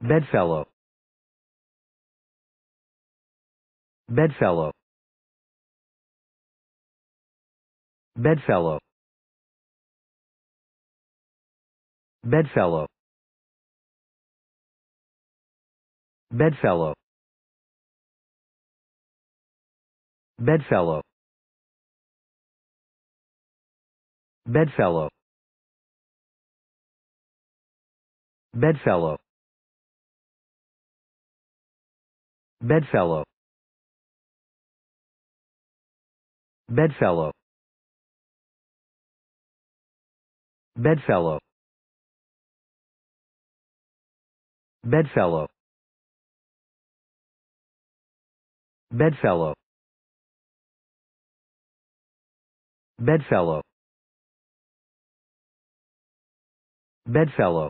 Bedfellow. Bedfellow. Bedfellow. Bedfellow. Bedfellow. Bedfellow. Bedfellow. Bedfellow. Bedfellow. Bedfellow. Bedfellow. Bedfellow. Bedfellow. Bedfellow. Bedfellow.